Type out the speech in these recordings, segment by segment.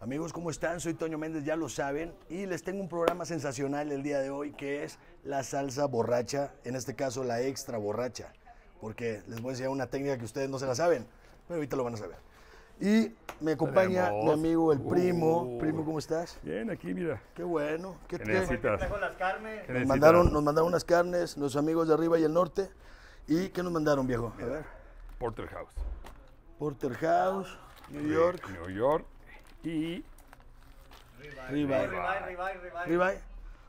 Amigos, ¿cómo están? Soy Toño Méndez, ya lo saben, y les tengo un programa sensacional el día de hoy que es la salsa borracha, en este caso la extra borracha, porque les voy a enseñar una técnica que ustedes no se la saben, pero ahorita lo van a saber. Y me acompaña Tenemos. mi amigo el primo. Uh. Primo, ¿cómo estás? Bien, aquí mira. Qué bueno. ¿Qué ¿Qué te- necesitas? Trajo las carnes. ¿Qué Nos necesitas? mandaron, nos mandaron unas carnes, los amigos de arriba y el norte. ¿Y qué nos mandaron, viejo? A ver. Porterhouse. Porterhouse, New York, New York. Y Ribeye. Ribeye.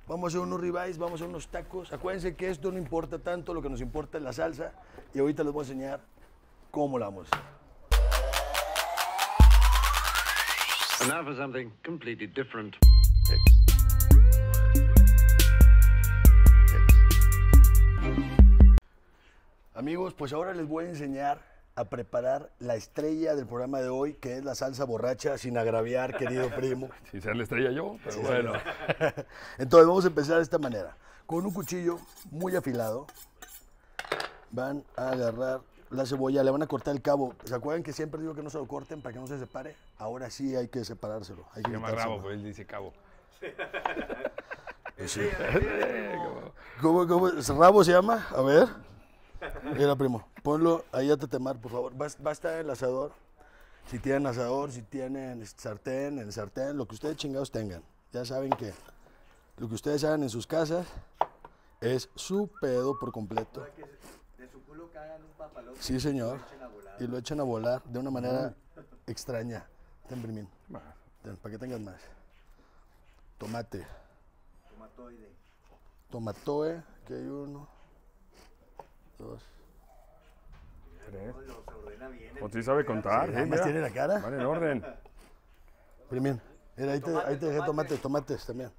Vamos a hacer unos ribeyes, vamos a hacer unos tacos. Acuérdense que esto no importa tanto, lo que nos importa es la salsa. Y ahorita les voy a enseñar cómo la vamos a hacer. And now for something completely different. Amigos, pues ahora les voy a enseñar a preparar la estrella del programa de hoy, que es la salsa borracha, sin agraviar, querido primo. sin ser la estrella yo, pero bueno. Entonces vamos a empezar de esta manera. Con un cuchillo muy afilado van a agarrar la cebolla, le van a cortar el cabo. ¿Se acuerdan que siempre digo que no se lo corten para que no se separe? Ahora sí hay que separárselo. Hay que quitárselo. Rabo, pues él dice cabo. Sí. Como- ¿Cómo, cómo? ¿Rabo se llama? A ver. Mira, primo, ponlo ahí a tatemar, por favor. Va, va a estar el asador. Si tienen asador, si tienen sartén, el sartén, lo que ustedes chingados tengan. Ya saben que lo que ustedes hagan en sus casas es su pedo por completo. Que De su culo cagan un papalote. Sí, señor. echen a volar. Y lo echan a volar de una manera extraña. Ten, primín. Ten, para que tengas más. Tomate. Tomatoide. Tomatoe, que hay uno. Dos. Tres. El Pues sí sabe contar. Nada eh, tiene la cara. Van en orden. Primín, mira, ahí te, ahí te dejé tomate. tomates, tomates también.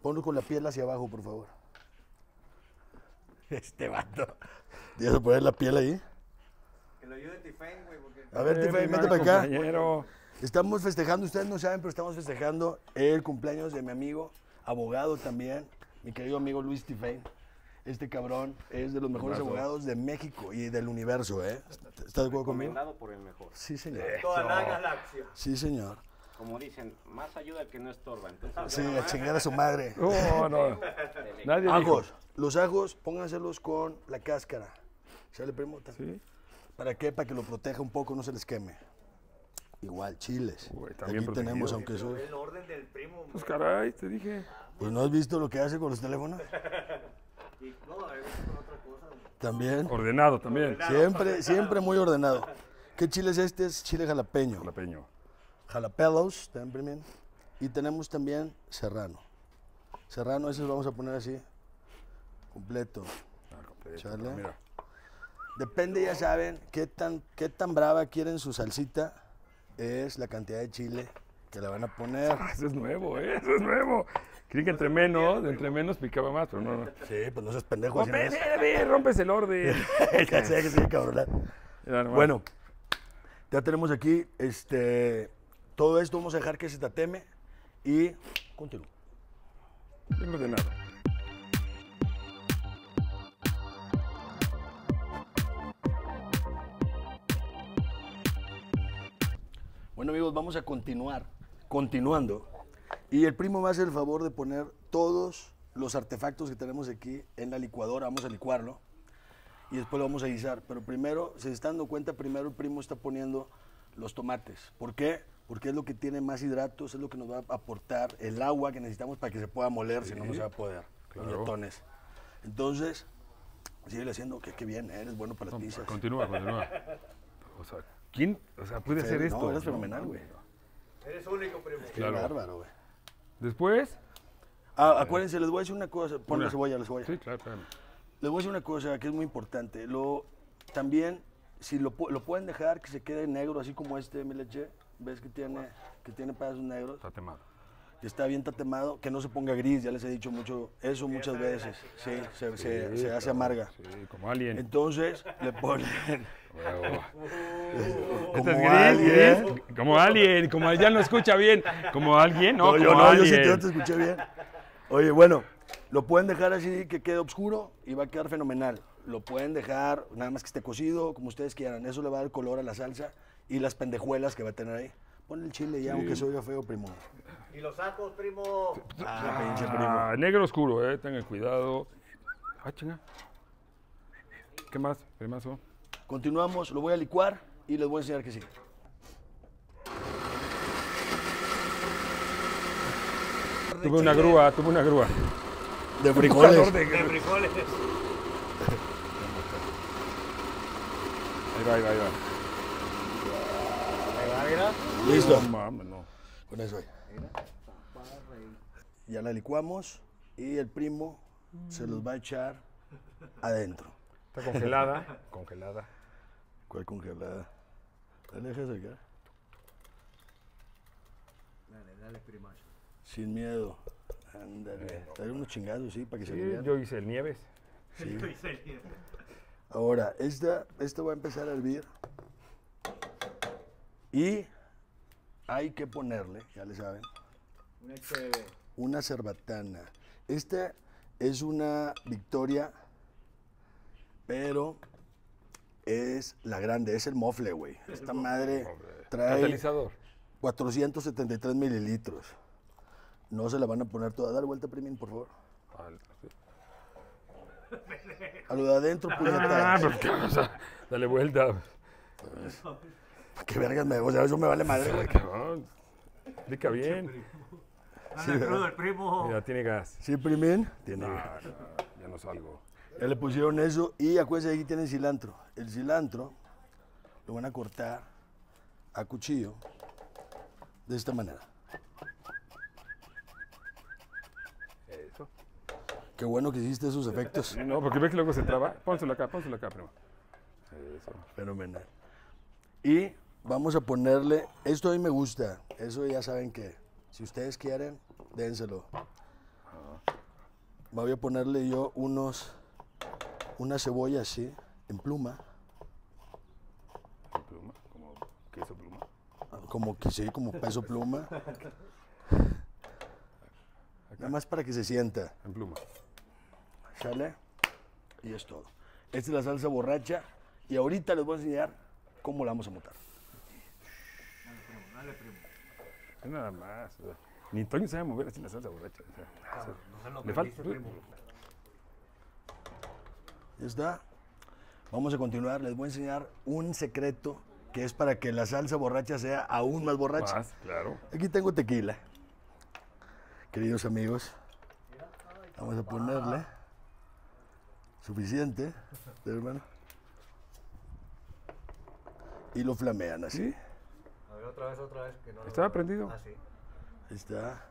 Ponlo con la piel hacia abajo, por favor. Este vato. ¿Tienes que poner la piel ahí? Que lo ayude Tifen, güey, porque... A ver, Eh, Tiffany, mi vente para acá. compañero. Estamos festejando, ustedes no saben, pero estamos festejando el cumpleaños de mi amigo, abogado también, mi querido amigo Luis Tiffany. Este cabrón es de los mejores Abrazo. abogados de México y del universo, ¿eh? ¿Estás de acuerdo conmigo? Recomendado por el mejor. Sí, señor. Toda la galaxia. Sí, señor. Como dicen, más ayuda el que no estorba. Entonces, Sí, a chingar a su madre. No, no. Nadie dijo. Ajos. Los ajos, pónganselos con la cáscara. ¿Sale, primo? Sí. ¿Para qué? Para que lo proteja un poco, no se les queme. Igual, chiles. Uy, también Aquí tenemos, aunque eso... El orden del primo. Pues caray, te dije. Pues no has visto lo que hace con los teléfonos. Y, no, a ver, con otra También. Ordenado también. Siempre, siempre muy ordenado. ¿Qué chile es este? Es chile jalapeño. Jalapeño. Jalapelos, también. Y tenemos también serrano. Serrano, ese lo vamos a poner así. Completo. Ah, completo. Mira. Depende, ya saben, qué tan, qué tan brava quieren su salsita. Es la cantidad de chile que le van a poner. Ah, Eso es nuevo, ¿eh? Eso es nuevo. Creí que entre menos, entre menos picaba más, pero no, no. Sí, pues no seas pendejo. así no Rompe, es. espérame, rompes el orden. ya sé que sí, cabrón. Bueno, ya tenemos aquí este, todo esto. Vamos a dejar que se tateme y continúo. Bien ordenado. Bueno, amigos, vamos a continuar. Continuando. Y el primo me hace el favor de poner todos los artefactos que tenemos aquí en la licuadora. Vamos a licuarlo. Y después lo vamos a guisar. Pero primero, se están dando cuenta, primero el primo está poniendo los tomates. ¿Por qué? Porque es lo que tiene más hidratos, es lo que nos va a aportar el agua que necesitamos para que se pueda moler, si no, no se va a poder. Claro. Entonces, sigue haciendo que qué bien, eres bueno para las No, pizzas. continúa, continúa. O sea, ¿quién o sea, puede hacer No, esto? eres fenomenal, güey. Eres único, primo. Qué Claro. bárbaro, güey. Después. Ah, acuérdense, les voy a decir una cosa. Pon la cebolla, la cebolla. Sí, claro, claro. Les voy a decir una cosa que es muy importante. Lo, también, si lo, lo pueden dejar que se quede negro, así como este, mi leche, ves que tiene, que tiene pedazos negros, Está temado. Que está bien tatemado, que no se ponga gris, ya les he dicho mucho eso muchas veces. Sí, se, se- se hace amarga. Sí, como alien. Entonces, le ponen como Este es gris, alguien. gris. Como alguien, como ya no escucha bien. Como alguien, no, No, yo como no, yo sí alguien. yo te escuché bien. Oye, bueno, lo pueden dejar así que quede oscuro y va a quedar fenomenal. Lo pueden dejar nada más que esté cocido, como ustedes quieran. Eso le va a dar color a la salsa y las pendejuelas que va a tener ahí. Pon el chile ya, aunque se oiga feo, primo. Y los sacos, primo. Ah, pinche primo. Ah, negro oscuro, eh. Tengan cuidado. Ah, chinga. ¿Qué más, primazo? Continuamos, lo voy a licuar y les voy a enseñar que sí. Tuve una grúa, tuve una grúa. De frijoles. De frijoles. Ahí va, ahí va, ahí va. Ahí va, mira. Listo. No mames, no. Con eso ahí. Ya la licuamos y el primo se los va a echar adentro. Está congelada. congelada. ¿Cuál congelada? ¿La dejas acá? Dale, dale, primazo. Sin miedo. Ándale. Dale unos chingados, sí, para que se Sí, vean. yo hice el nieves. Sí. Ahora, esta, esta va a empezar a hervir. Y hay que ponerle, ya le saben, Una una cerbatana. Esta es una victoria, pero es la grande, es el mofle, güey. Esta madre trae Catalizador. 473 mililitros. No se la van a poner toda. Dale vuelta, Primin, por favor. A lo de adentro, Ah, qué cosa. Dale vuelta. Qué vergas me... O sea, eso me vale madre, güey. Cabrón. Pica bien. El primo. Mira, tiene gas. ¿Sí, Primin? Tiene... No, ya no salgo. Ya le pusieron eso y acuérdense, aquí tienen cilantro. El cilantro lo van a cortar a cuchillo de esta manera. Eso. Qué bueno que hiciste esos efectos. No, porque ves que luego se traba. Pónselo acá, pónselo acá, primo. Eso. Fenomenal. Y vamos a ponerle, esto a mí me gusta, eso ya saben que si ustedes quieren, dénselo. Voy a ponerle yo unos, una cebolla así, en pluma, En pluma, como queso pluma. como que sí, como peso pluma. Nada más para que se sienta. En pluma. ¿Sale? Y es todo. Esta es la salsa borracha. Y ahorita les voy a enseñar cómo la vamos a montar. Es nada más. o sea, Ni Toño sabe mover así la salsa borracha. o sea, o sea, le falta. Ya está. Vamos a continuar. Les voy a enseñar un secreto que es para que la salsa borracha sea aún más borracha. Más, claro. Aquí tengo tequila. Queridos amigos, vamos a ponerle suficiente, ¿sí, hermano. Y lo flamean así. Otra vez, otra vez. Que no lo- ¿Estaba prendido? Ah, sí. Ahí está.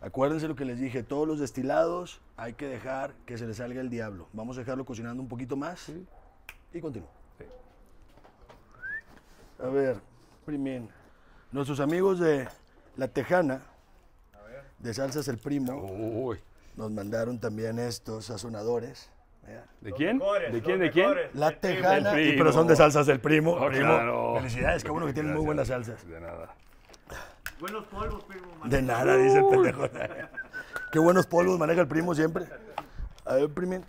Acuérdense lo que les dije, todos los destilados hay que dejar que se les salga el diablo. Vamos a dejarlo cocinando un poquito más y continúo. Sí. A ver, primín. Nuestros amigos de La Tejana, de Salsas El Primo, Uy. nos mandaron también estos sazonadores. ¿De quién? mejores, ¿De quién? ¿De quién? La primo. Tejana, y- Primo. pero son de Salsas del Primo. Oh, primo. claro. Felicidades, qué bueno que tienen muy buenas salsas. De nada. Buenos polvos, primo. man. De nada, dice el pendejo. Qué buenos polvos maneja el primo siempre. A ver, primín,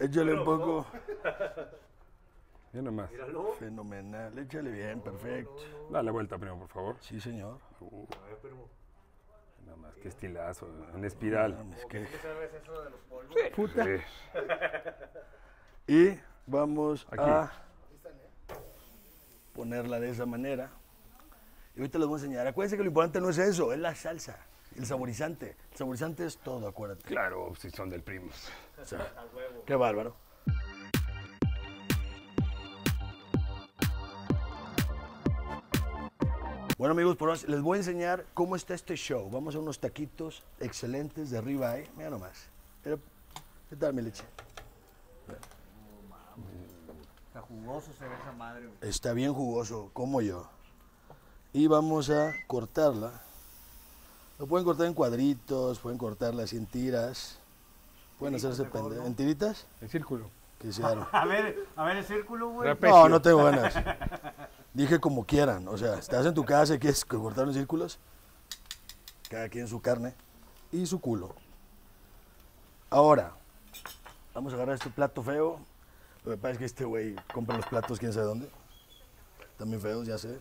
échale un poco. Ya nomás. Míralo. Fenomenal, échale bien, perfecto. Dale vuelta, primo, por favor. Sí, señor. A ver, primo. Nada más. Qué estilazo. En espiral. Es que- ¿Qué sabes eso de los polvos? Puta. Y vamos Aquí. a ponerla de esa manera. Y ahorita les voy a enseñar. Acuérdense que lo importante no es eso, es la salsa, el saborizante. El saborizante es todo, acuérdate. Claro, si son del primo. O sea, qué bárbaro. Bueno amigos, por hoy les voy a enseñar cómo está este show. Vamos a unos taquitos excelentes de ribeye. Mira nomás. Mira, ¿Qué tal mi leche? Está jugoso se ve esa madre. güey. Está bien jugoso, como yo. Y vamos a cortarla. Lo pueden cortar en cuadritos, pueden cortarla así en tiras. Pueden hacerse pendejo. ¿En tiritas? En círculo. Que. A ver, a ver el círculo, güey. No, no tengo ganas. Dije como quieran. O sea, estás en tu casa y quieres cortar en círculos. Cada quien su carne y su culo. Ahora, vamos a agarrar este plato feo. Lo que pasa es que este güey compra los platos quién sabe dónde. También feos, ya sé.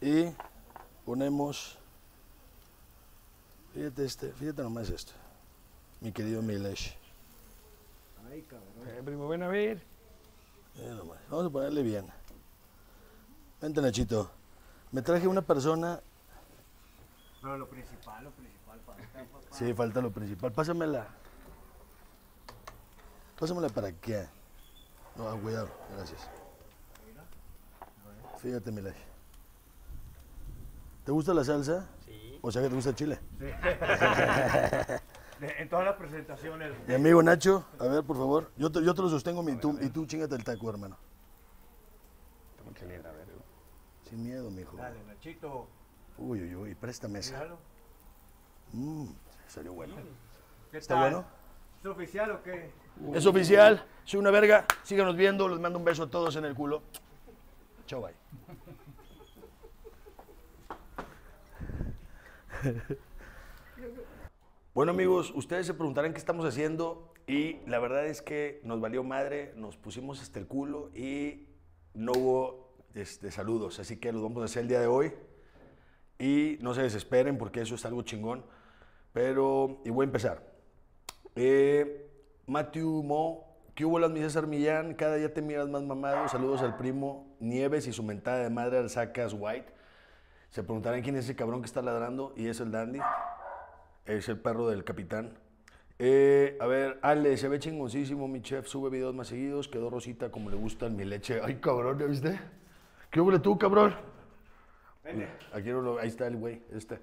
Y ponemos. Fíjate este, fíjate nomás esto. Mi querido Milesh. Ay, cabrón. Eh, primo, ven a ver. Vamos a ponerle bien. Vente, Nachito. Me traje una persona. Pero lo principal, lo principal, falta, papá. Sí, falta lo principal. Pásamela. Pásamela para qué. No, ah, cuidado. Gracias. Fíjate, Milesh. ¿Te gusta la salsa? Sí. O sea que te gusta el chile. De- en todas las presentaciones. Mi amigo Nacho, a ver, por favor. Yo te, yo te lo sostengo y tú, y tú chingate el taco, hermano. Tengo que leer, a ver. Sin miedo, mijo. Dale, Nachito. Uy, uy, uy, préstame esa. Mmm, salió bueno. ¿Qué ¿Está tal? bueno? ¿Es oficial o qué? Es oficial, soy una verga. Síganos viendo, les mando un beso a todos en el culo. Chao, bye. Bueno amigos, ustedes se preguntarán qué estamos haciendo y la verdad es que nos valió madre, nos pusimos hasta el culo y no hubo este, saludos, así que los vamos a hacer el día de hoy y no se desesperen porque eso es algo chingón, pero y voy a empezar. Eh, Matthew Mo, ¿qué hubo las mi César Millán? Cada día te miras más mamado. Saludos al primo Nieves y su mentada de madre al Sacas White. Se preguntarán quién es ese cabrón que está ladrando y es el Dandy. Es el perro del capitán. Eh, a ver, Ale, se ve chingoncísimo, mi chef, sube videos más seguidos, quedó rosita como le gusta mi leche. Ay, cabrón, ¿ya viste? ¿Qué hubo tú, cabrón? Aquí no ahí está el güey, este.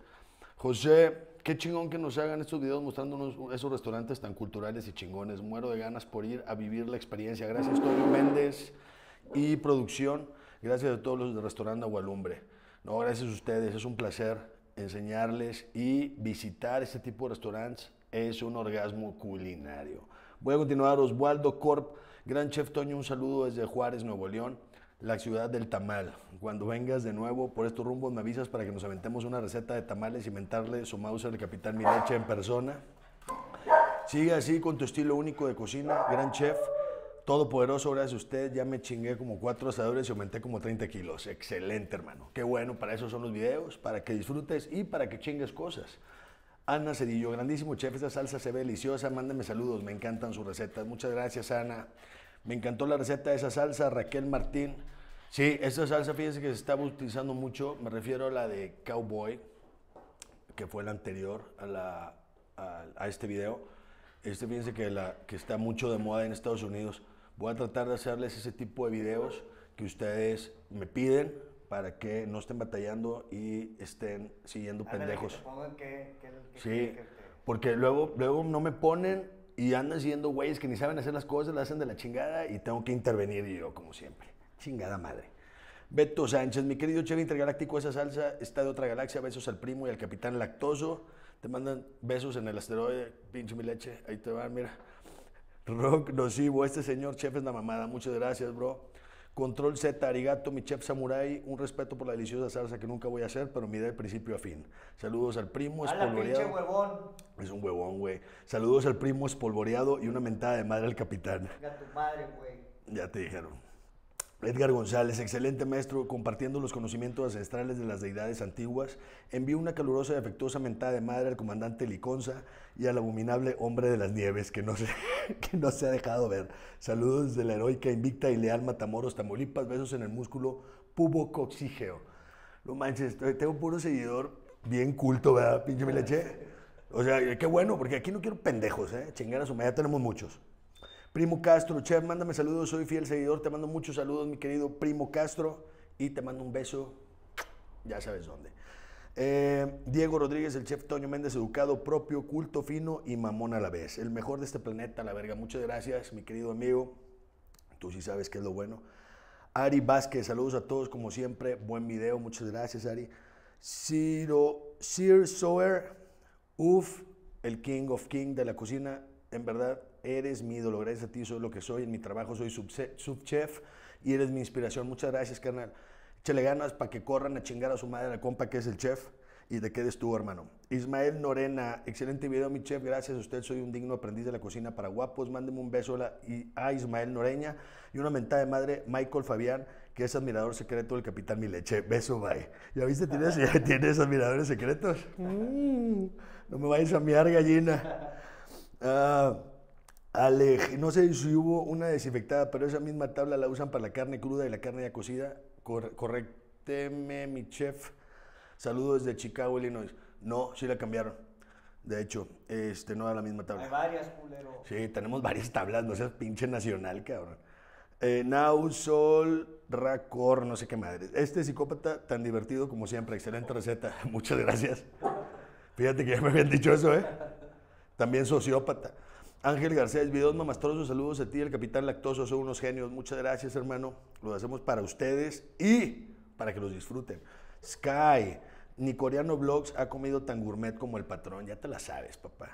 José, qué chingón que nos hagan estos videos mostrándonos esos restaurantes tan culturales y chingones. Muero de ganas por ir a vivir la experiencia. Gracias, Toño Méndez y producción. Gracias a todos los de Restaurante Agualumbre. No, gracias a ustedes. Es un placer enseñarles y visitar este tipo de restaurantes. Es un orgasmo culinario. Voy a continuar. Oswaldo Corp, gran chef Toño, un saludo desde Juárez, Nuevo León la ciudad del tamal. Cuando vengas de nuevo por estos rumbos me avisas para que nos aventemos una receta de tamales y mentarle su mouse al capitán Mileche en persona. Sigue así con tu estilo único de cocina, gran chef. Todopoderoso, gracias a usted. Ya me chingué como cuatro asadores y aumenté como 30 kilos. Excelente, hermano. Qué bueno, para eso son los videos, para que disfrutes y para que chingues cosas. Ana Cedillo, grandísimo chef, esta salsa se ve deliciosa, mándame saludos, me encantan sus recetas. Muchas gracias, Ana. Me encantó la receta de esa salsa, Raquel Martín. Sí, esta salsa, fíjense que se estaba utilizando mucho, me refiero a la de Cowboy, que fue la anterior a, la, a, a este video. Este, fíjense que, la, que está mucho de moda en Estados Unidos. Voy a tratar de hacerles ese tipo de videos que ustedes me piden para que no estén batallando y estén siguiendo Ándale, pendejos. Que te pongan que, que, que- Sí, que- que- porque luego, luego no me ponen y andan siendo güeyes que ni saben hacer las cosas, las hacen de la chingada y tengo que intervenir yo, como siempre. Chingada madre. Beto Sánchez, mi querido chef intergaláctico, esa salsa está de otra galaxia. Besos al primo y al capitán lactoso. Te mandan besos en el asteroide, pinche mi leche. Ahí te van, mira. Rock nocivo, este señor chef es la mamada. Muchas gracias, bro. Control Z, arigato, mi chef samurai. Un respeto por la deliciosa salsa que nunca voy a hacer, pero mide de principio a fin. Saludos al primo, ¡Hala, pinche espolvoreado. huevón! Es un huevón, güey. Saludos al primo espolvoreado y una mentada de madre al capitán. Venga tu madre, güey. Ya te dijeron. Edgar González, excelente maestro, compartiendo los conocimientos ancestrales de las deidades antiguas. Envío una calurosa y afectuosa mentada de madre al comandante Liconza y al abominable hombre de las nieves que no se, que no se ha dejado ver. Saludos desde la heroica, invicta y leal Matamoros, Tamaulipas. Besos en el músculo pubocoxígeo. No manches, tengo un puro seguidor bien culto, ¿verdad, pinche mi leche? O sea, qué bueno, porque aquí no quiero pendejos, ¿eh? Chingar a su madre, ya tenemos muchos. Primo Castro, chef, mándame saludos, soy fiel seguidor, te mando muchos saludos, mi querido Primo Castro, y te mando un beso, ya sabes dónde. Eh, Diego Rodríguez, el chef Toño Méndez, educado, propio, culto, fino y mamón a la vez. El mejor de este planeta, la verga. Muchas gracias, mi querido amigo. Tú sí sabes qué es lo bueno. Ari Vázquez, saludos a todos como siempre. Buen video, muchas gracias, Ari. Ciro, Sir Soer, Uf, el King of King de la cocina. En verdad, eres mi ídolo. Gracias a ti soy lo que soy. En mi trabajo soy subchef y eres mi inspiración. Muchas gracias, carnal. Échale ganas para que corran a chingar a su madre la compa que es el chef y te quedes tú, hermano. Ismael Norena, excelente video, mi chef. Gracias a usted. Soy un digno aprendiz de la cocina para guapos. Mándeme un beso a, la- y- a Ismael Noreña y una mentada de madre, Michael Fabián, que es admirador secreto del Capitán Mileche. Beso, bye. ¿Ya viste? ¿Tienes, ¿tienes admiradores secretos? Mm, no me vayas a miar, gallina. Ah, Ale, no sé si hubo una desinfectada, pero esa misma tabla la usan para la carne cruda y la carne ya cocida. Cor- corrécteme, mi chef. Saludos desde Chicago, Illinois. No, sí la cambiaron. De hecho, este, no era la misma tabla. Hay varias, culero. Sí, tenemos varias tablas, no seas pinche nacional, cabrón. Eh, Now, Sol, Racor, no sé qué madre. Este psicópata tan divertido como siempre, excelente receta. Muchas gracias. Fíjate que ya me habían dicho eso, ¿eh? También sociópata. Ángel Garcés, videos mamastrosos, saludos a ti, el capitán lactoso, son unos genios. Muchas gracias, hermano. Lo hacemos para ustedes y para que los disfruten. Sky, ni coreano Vlogs ha comido tan gourmet como el patrón, ya te la sabes, papá.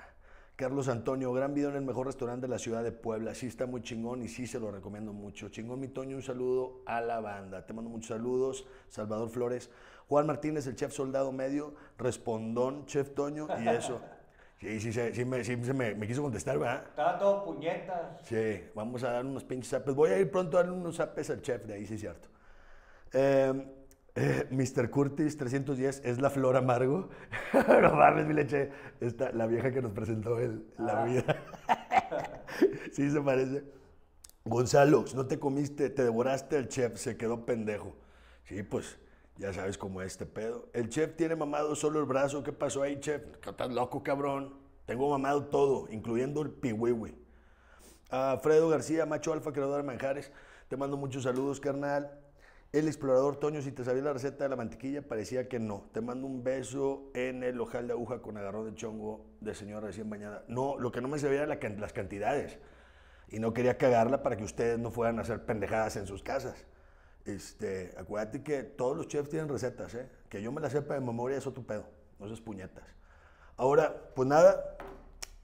Carlos Antonio, gran video en el mejor restaurante de la ciudad de Puebla. Sí está muy chingón y sí se lo recomiendo mucho. Chingón, mi Toño, un saludo a la banda. Te mando muchos saludos. Salvador Flores. Juan Martínez, el chef soldado medio. Respondón, chef Toño. Y eso. Sí, sí, sí, sí me, sí se me, me quiso contestar, ¿verdad? Estaba todo puñetas. Sí, vamos a dar unos pinches zapes. Voy a ir pronto a darle unos zapes al chef, de ahí sí es cierto. Eh, eh, Mr. Curtis 310 es la flor amargo. no mames, mi leche. Esta, la vieja que nos presentó el, la vida. sí, se parece. Gonzalo, no te comiste, te devoraste al chef, se quedó pendejo. Sí, pues ya sabes cómo es este pedo. El chef tiene mamado solo el brazo. ¿Qué pasó ahí, chef? Estás loco, cabrón. Tengo mamado todo, incluyendo el piwiwi. A Fredo García, macho alfa, creador de manjares. Te mando muchos saludos, carnal. El explorador Toño, si te sabías la receta de la mantequilla, parecía que no. Te mando un beso en el ojal de aguja con agarrón de chongo de señora recién bañada. No, lo que no me sabía era la las cantidades. Y no quería cagarla para que ustedes no fueran a hacer pendejadas en sus casas. Este, acuérdate que todos los chefs tienen recetas, ¿eh? Que yo me las sepa de memoria es otro pedo. No seas puñetas. Ahora, pues nada,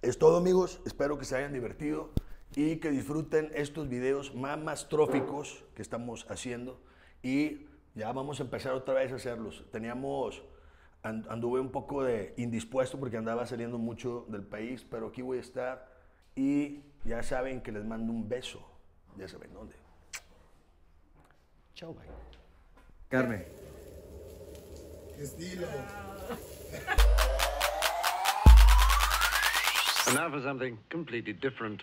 es todo amigos, espero que se hayan divertido y que disfruten estos videos mamastróficos que estamos haciendo y ya vamos a empezar otra vez a hacerlos. Teníamos, and- anduve un poco de indispuesto porque andaba saliendo mucho del país, pero aquí voy a estar y ya saben que les mando un beso, ya saben dónde. Chao, bye. Carne. And now for something completely different.